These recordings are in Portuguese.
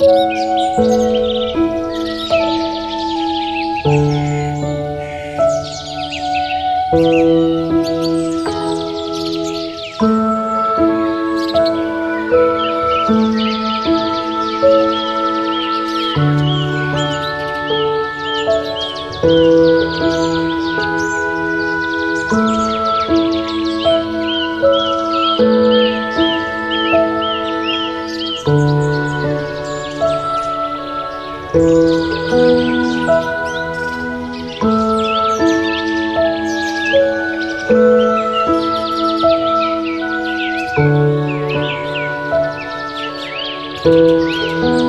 Música Música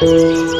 Música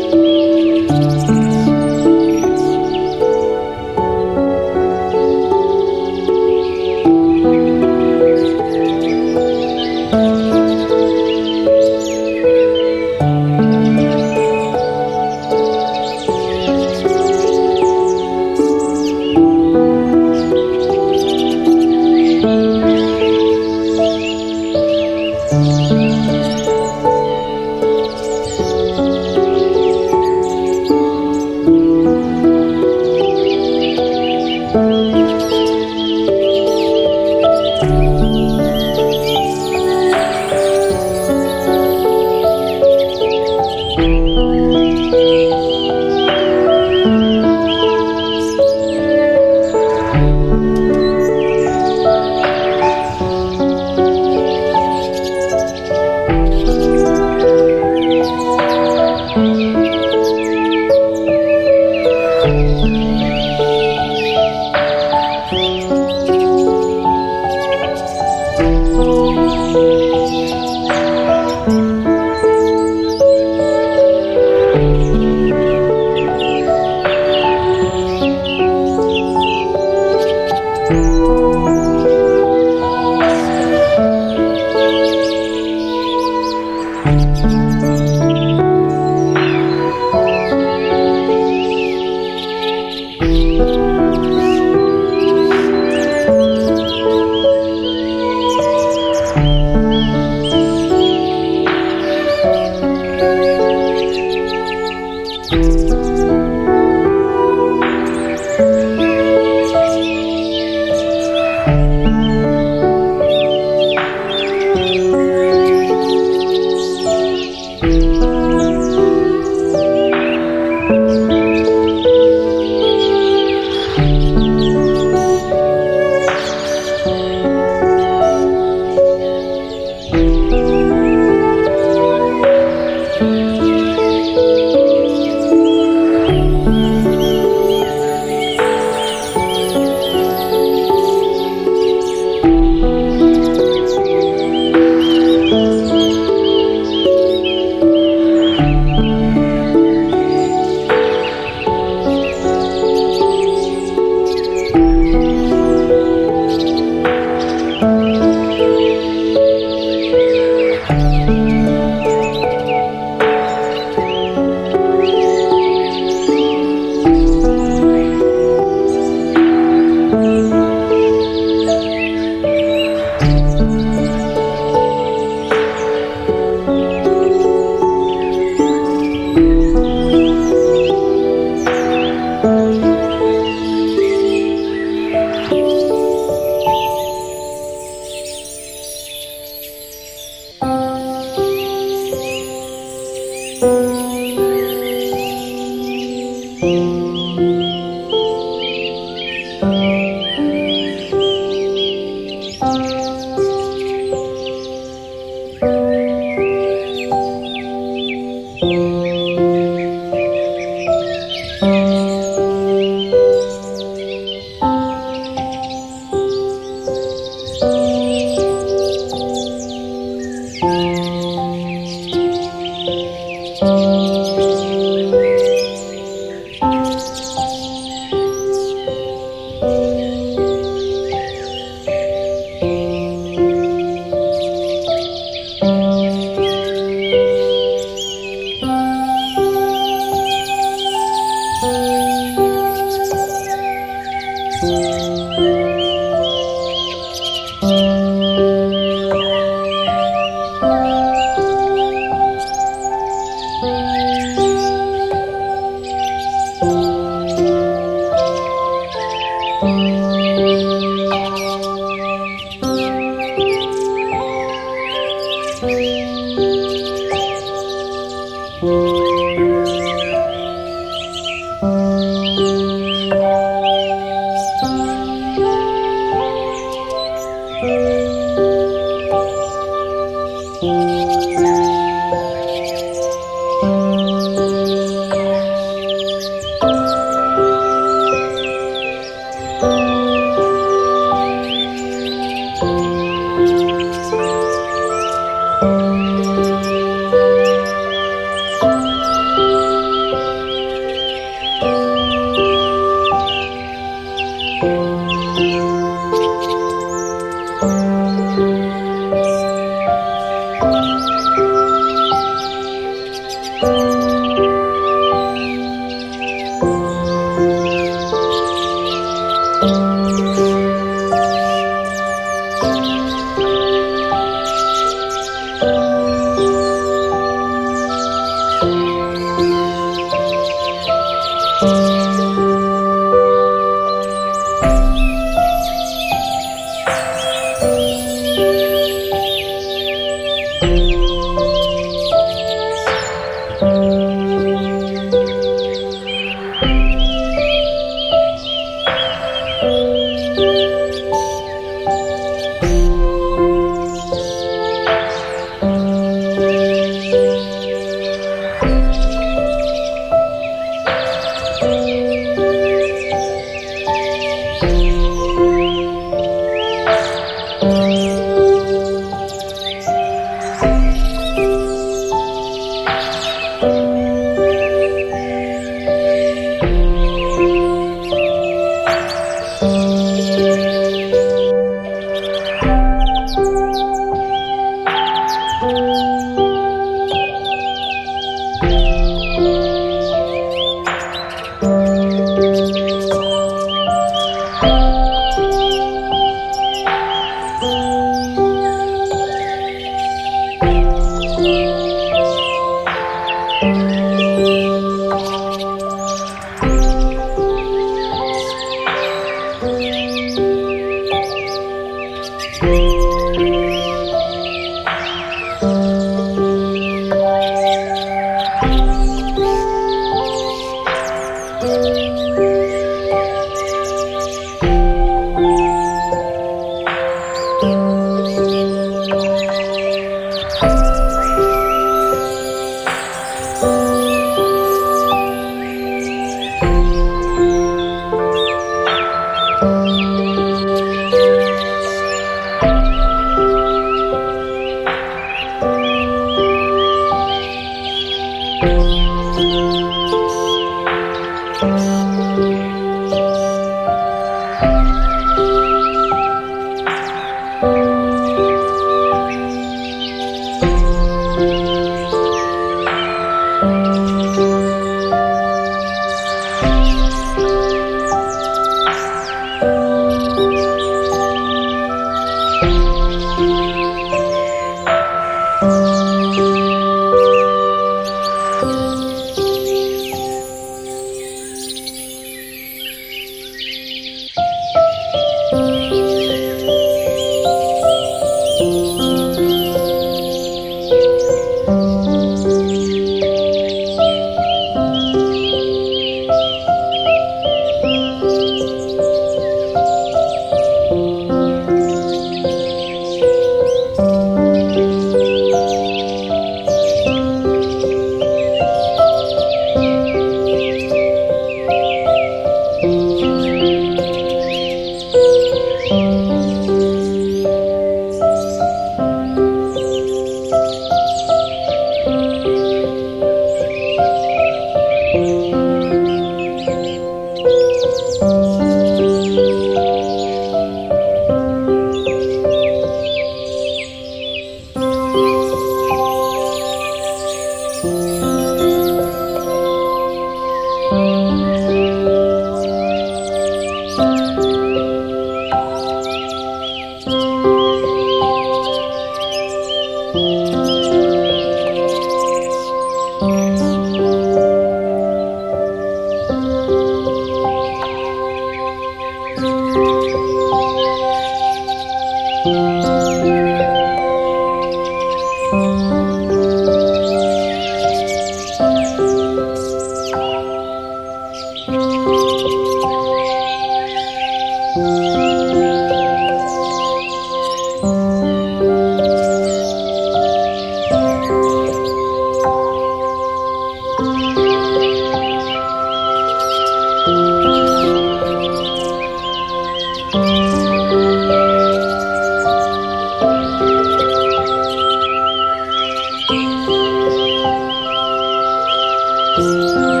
Música